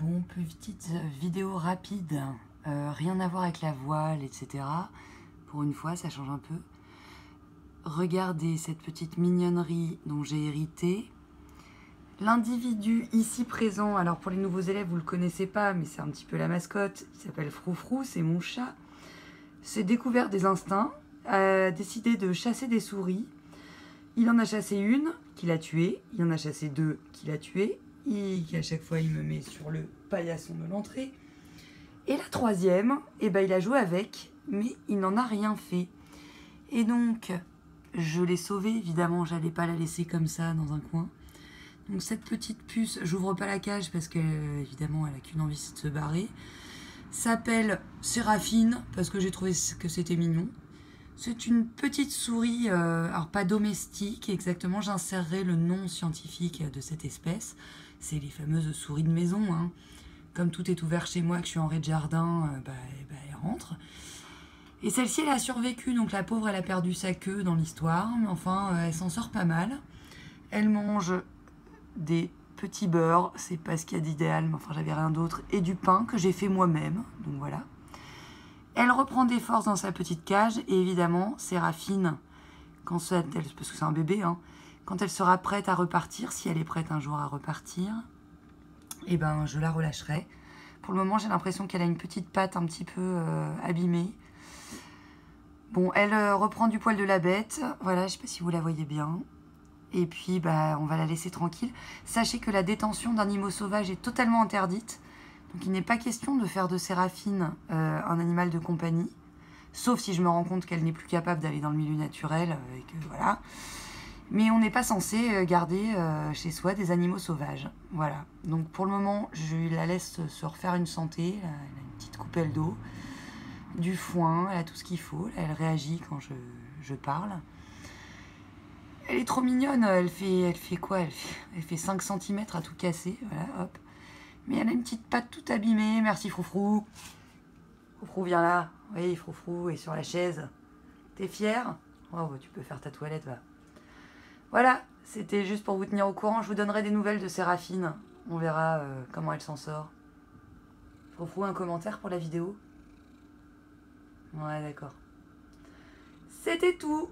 Bon, petite vidéo rapide, euh, rien à voir avec la voile, etc. Pour une fois, ça change un peu. Regardez cette petite mignonnerie dont j'ai hérité. L'individu ici présent, alors pour les nouveaux élèves, vous le connaissez pas, mais c'est un petit peu la mascotte, il s'appelle Froufrou, c'est mon chat. C'est découvert des instincts, a décidé de chasser des souris. Il en a chassé une, qu'il a tuée, il en a chassé deux, qu'il a tuées, et à chaque fois il me met sur le paillasson de l'entrée. Et la troisième, eh ben, il a joué avec, mais il n'en a rien fait. Et donc, je l'ai sauvée, évidemment, j'allais pas la laisser comme ça dans un coin. Donc cette petite puce, j'ouvre pas la cage parce que évidemment elle a qu'une envie c'est de se barrer. S'appelle Séraphine parce que j'ai trouvé que c'était mignon. C'est une petite souris, euh, alors pas domestique exactement, j'insérerai le nom scientifique de cette espèce. C'est les fameuses souris de maison. Hein. Comme tout est ouvert chez moi, que je suis en rez-de-jardin, euh, bah, bah, elle rentre. Et celle-ci, elle a survécu, donc la pauvre, elle a perdu sa queue dans l'histoire, mais enfin, euh, elle s'en sort pas mal. Elle mange des petits beurres, c'est pas ce qu'il y a d'idéal, mais enfin, j'avais rien d'autre, et du pain que j'ai fait moi-même, donc voilà. Elle reprend des forces dans sa petite cage et évidemment, Séraphine, quand elle, parce que c'est un bébé, hein, quand elle sera prête à repartir, si elle est prête un jour à repartir, eh ben, je la relâcherai. Pour le moment, j'ai l'impression qu'elle a une petite patte un petit peu euh, abîmée. Bon, elle euh, reprend du poil de la bête. Voilà, je sais pas si vous la voyez bien. Et puis, bah, on va la laisser tranquille. Sachez que la détention d'animaux sauvages est totalement interdite. Donc il n'est pas question de faire de Séraphine euh, un animal de compagnie, sauf si je me rends compte qu'elle n'est plus capable d'aller dans le milieu naturel, euh, et que voilà. Mais on n'est pas censé euh, garder chez soi des animaux sauvages. Voilà. Donc pour le moment, je la laisse se refaire une santé. Elle a une petite coupelle d'eau, du foin, elle a tout ce qu'il faut. Elle réagit quand je, je, parle. Elle est trop mignonne. Elle fait, elle fait quoi? Elle fait, elle fait 5 cm à tout casser. Voilà, hop. Mais elle a une petite patte toute abîmée. Merci Froufrou. Froufrou, viens là. Oui, Froufrou est sur la chaise. T'es fier Oh, bah, tu peux faire ta toilette, va. Voilà, c'était juste pour vous tenir au courant. Je vous donnerai des nouvelles de Séraphine. On verra euh, comment elle s'en sort. Froufrou, un commentaire pour la vidéo? Ouais, d'accord. C'était tout